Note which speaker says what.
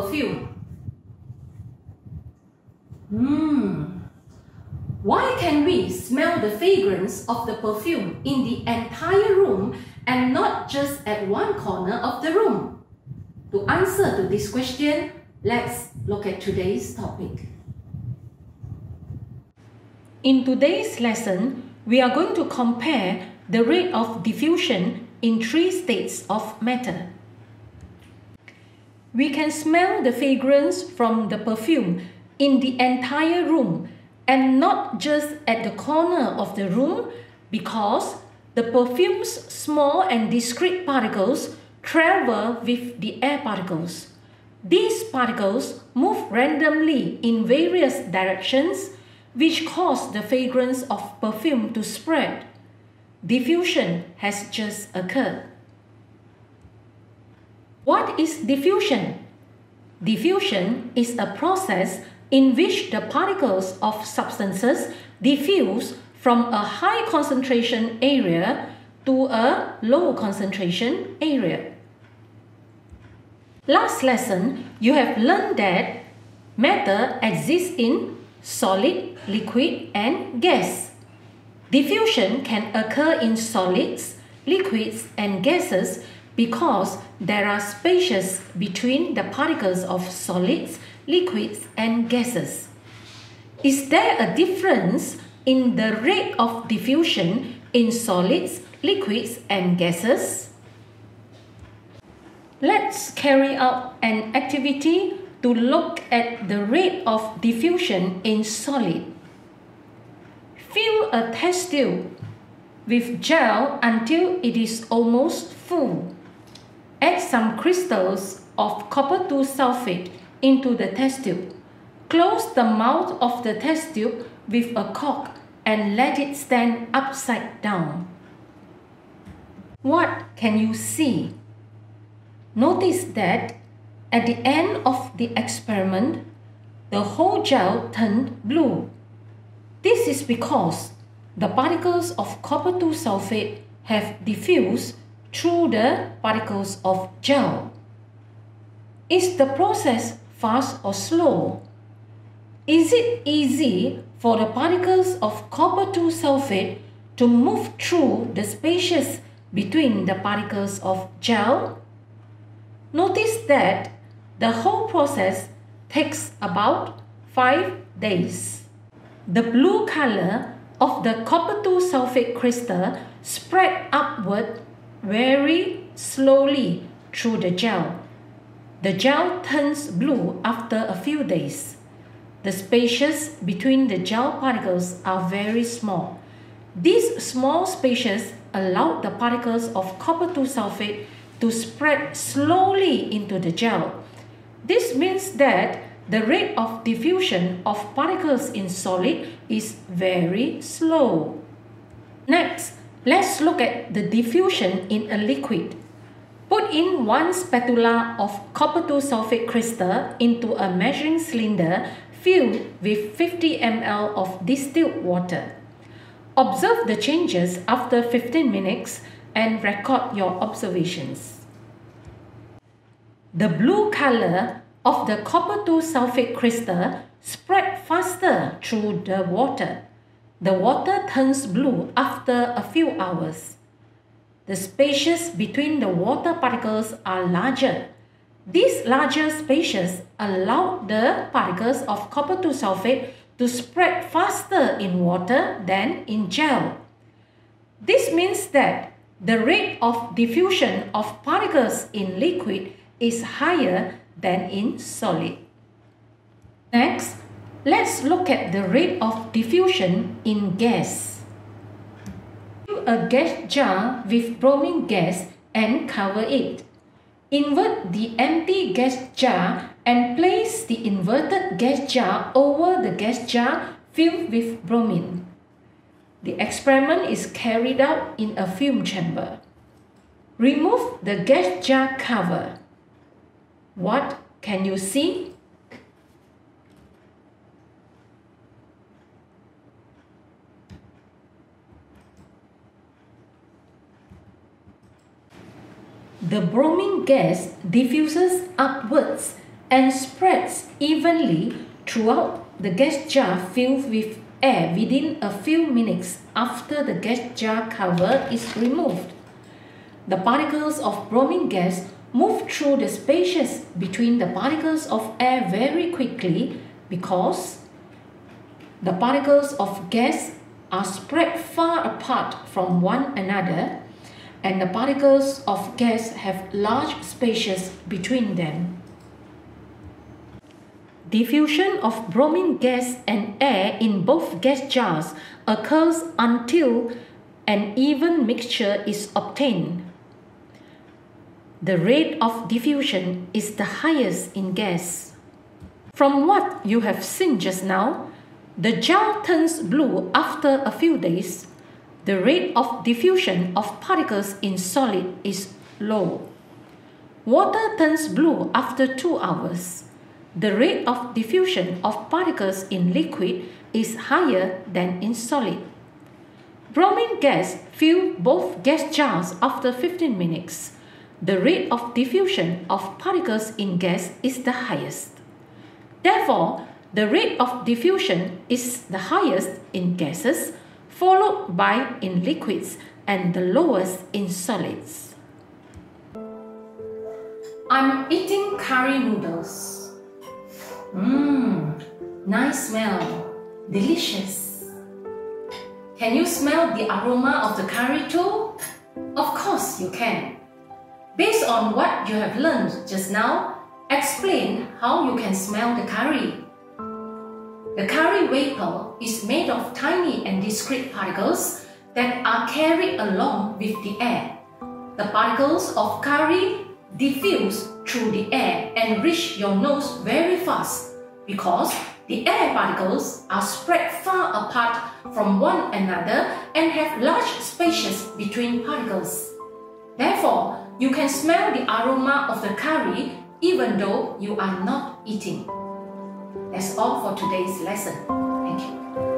Speaker 1: perfume. Hmm. Why can we smell the fragrance of the perfume in the entire room and not just at one corner of the room? To answer to this question, let's look at today's topic.
Speaker 2: In today's lesson, we are going to compare the rate of diffusion in three states of matter. We can smell the fragrance from the perfume in the entire room and not just at the corner of the room because the perfume's small and discrete particles travel with the air particles. These particles move randomly in various directions which cause the fragrance of perfume to spread. Diffusion has just occurred. What is diffusion? Diffusion is a process in which the particles of substances diffuse from a high concentration area to a low concentration area. Last lesson, you have learned that matter exists in solid, liquid and gas. Diffusion can occur in solids, liquids and gases because there are spaces between the particles of solids, liquids and gases. Is there a difference in the rate of diffusion in solids, liquids and gases? Let's carry out an activity to look at the rate of diffusion in solid. Fill a test tube with gel until it is almost full. Add some crystals of copper 2 sulfate into the test tube. Close the mouth of the test tube with a cork and let it stand upside down. What can you see? Notice that at the end of the experiment, the whole gel turned blue. This is because the particles of copper 2 sulfate have diffused through the particles of gel. Is the process fast or slow? Is it easy for the particles of copper 2 sulfate to move through the spaces between the particles of gel? Notice that the whole process takes about 5 days. The blue color of the copper 2 sulfate crystal spread upward very slowly through the gel. The gel turns blue after a few days. The spaces between the gel particles are very small. These small spaces allow the particles of copper 2 sulfate to spread slowly into the gel. This means that the rate of diffusion of particles in solid is very slow. Next, let's look at the diffusion in a liquid. Put in one spatula of copper 2 sulfate crystal into a measuring cylinder filled with 50 ml of distilled water. Observe the changes after 15 minutes and record your observations. The blue color of the copper 2 sulfate crystal spread faster through the water. The water turns blue after a few hours. The spaces between the water particles are larger. These larger spaces allow the particles of copper 2 sulfate to spread faster in water than in gel. This means that the rate of diffusion of particles in liquid is higher than in solid. Next, let's look at the rate of diffusion in gas. Fill a gas jar with bromine gas and cover it. Invert the empty gas jar and place the inverted gas jar over the gas jar filled with bromine. The experiment is carried out in a fume chamber. Remove the gas jar cover. What can you see? The bromine gas diffuses upwards and spreads evenly throughout the gas jar filled with air within a few minutes after the gas jar cover is removed. The particles of bromine gas move through the spaces between the particles of air very quickly because the particles of gas are spread far apart from one another and the particles of gas have large spaces between them. Diffusion of bromine gas and air in both gas jars occurs until an even mixture is obtained. The rate of diffusion is the highest in gas. From what you have seen just now, the jar turns blue after a few days. The rate of diffusion of particles in solid is low. Water turns blue after two hours the rate of diffusion of particles in liquid is higher than in solid. Bromine gas filled both gas jars after 15 minutes. The rate of diffusion of particles in gas is the highest. Therefore, the rate of diffusion is the highest in gases, followed by in liquids and the lowest in solids.
Speaker 1: I'm eating curry noodles. Mmm, nice smell. Delicious. Can you smell the aroma of the curry too? Of course you can. Based on what you have learned just now, explain how you can smell the curry. The curry vapor is made of tiny and discrete particles that are carried along with the air. The particles of curry diffuse through the air and reach your nose very fast because the air particles are spread far apart from one another and have large spaces between particles. Therefore, you can smell the aroma of the curry even though you are not eating. That's all for today's lesson. Thank you.